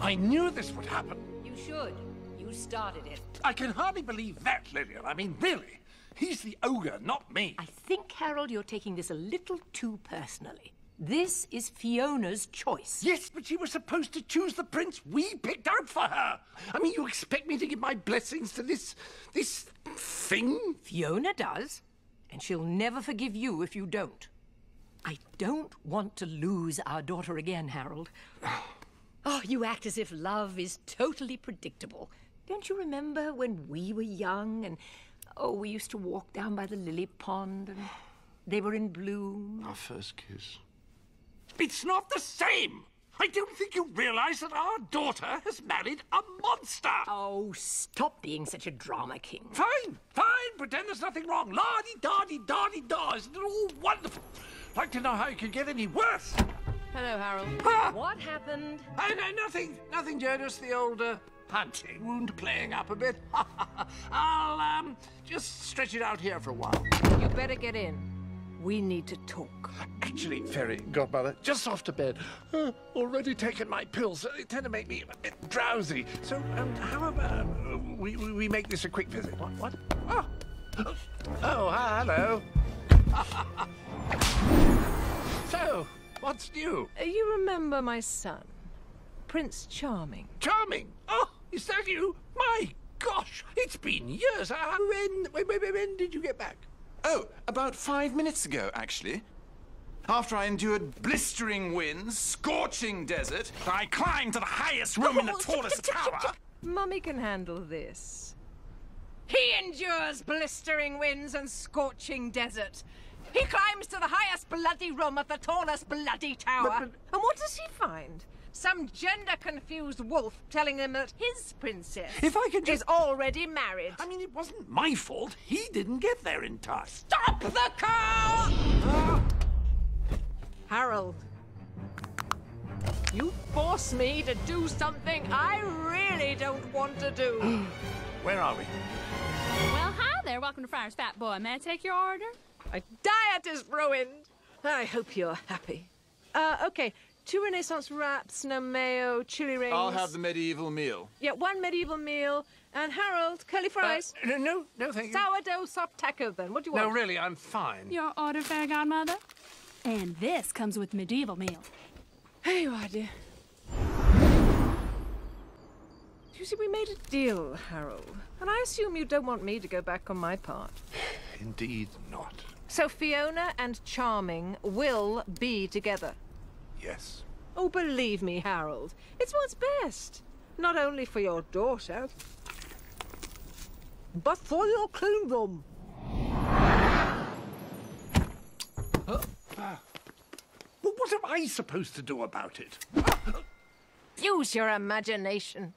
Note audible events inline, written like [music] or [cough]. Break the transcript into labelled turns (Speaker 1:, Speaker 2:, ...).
Speaker 1: I knew this would happen.
Speaker 2: You should. You started it.
Speaker 1: I can hardly believe that, Lillian. I mean, really. He's the ogre, not me.
Speaker 2: I think, Harold, you're taking this a little too personally. This is Fiona's choice.
Speaker 1: Yes, but she was supposed to choose the prince we picked out for her. I mean, you expect me to give my blessings to this. this thing?
Speaker 2: Fiona does, and she'll never forgive you if you don't. I don't want to lose our daughter again, Harold. [sighs] Oh, you act as if love is totally predictable. Don't you remember when we were young and, oh, we used to walk down by the lily pond and they were in bloom?
Speaker 1: Our first kiss. It's not the same! I don't think you realize that our daughter has married a monster!
Speaker 2: Oh, stop being such a drama king.
Speaker 1: Fine, fine, pretend there's nothing wrong. La-di-da-di-da-di-da, isn't it all wonderful? Like to know how it could get any worse.
Speaker 2: Hello, Harold.
Speaker 1: Ah!
Speaker 2: What happened?
Speaker 1: Oh, no, nothing, nothing, Joe, just the old, uh, hunting wound playing up a bit. [laughs] I'll, um, just stretch it out here for a while.
Speaker 2: You better get in. We need to talk.
Speaker 1: Actually, Fairy Godmother, just off to bed. Uh, already taken my pills. They tend to make me a bit drowsy. So, um, how about uh, we, we, we make this a quick visit? What? What? Oh, oh hello. What's new?
Speaker 2: Uh, You remember my son, Prince Charming?
Speaker 1: Charming. Oh, is that you? My gosh, it's been years. Uh, when, when, when, when did you get back?
Speaker 3: Oh, about five minutes ago, actually. After I endured blistering winds, scorching desert, I climbed to the highest room in the tallest tower.
Speaker 2: Mummy can handle this. He endures blistering winds and scorching desert. He climbs to the highest bloody room of the tallest bloody tower.
Speaker 1: But-
Speaker 2: And what does he find? Some gender-confused wolf telling him that his princess
Speaker 1: If I could just-
Speaker 2: is already married.
Speaker 1: I mean, it wasn't my fault. He didn't get there in time.
Speaker 2: Stop the car! Harold, you force me to do something I really don't want to do. [gasps]
Speaker 1: Where are we?
Speaker 4: Well, hi there. Welcome to Friar's Fat Boy. May I take your order?
Speaker 2: My diet is ruined. I hope you're happy. Uh, okay. Two Renaissance wraps, no mayo, chili rings.
Speaker 3: I'll have the medieval meal.
Speaker 2: Yeah, one medieval meal. And Harold, curly fries.
Speaker 1: Uh, no, no, no, thank you.
Speaker 2: Sourdough soft taco, then. What do you want?
Speaker 1: No, really, I'm fine.
Speaker 4: Your order, Fairy Godmother. And this comes with medieval meal.
Speaker 2: Here you are, dear. You see, we made a deal, Harold. And I assume you don't want me to go back on my part. [sighs]
Speaker 1: Indeed not.
Speaker 2: So Fiona and Charming will be together.
Speaker 1: Yes.
Speaker 2: Oh, believe me, Harold. It's what's best. Not only for your daughter, but for your kingdom.
Speaker 1: Well, what am I supposed to do about it?
Speaker 2: Use your imagination.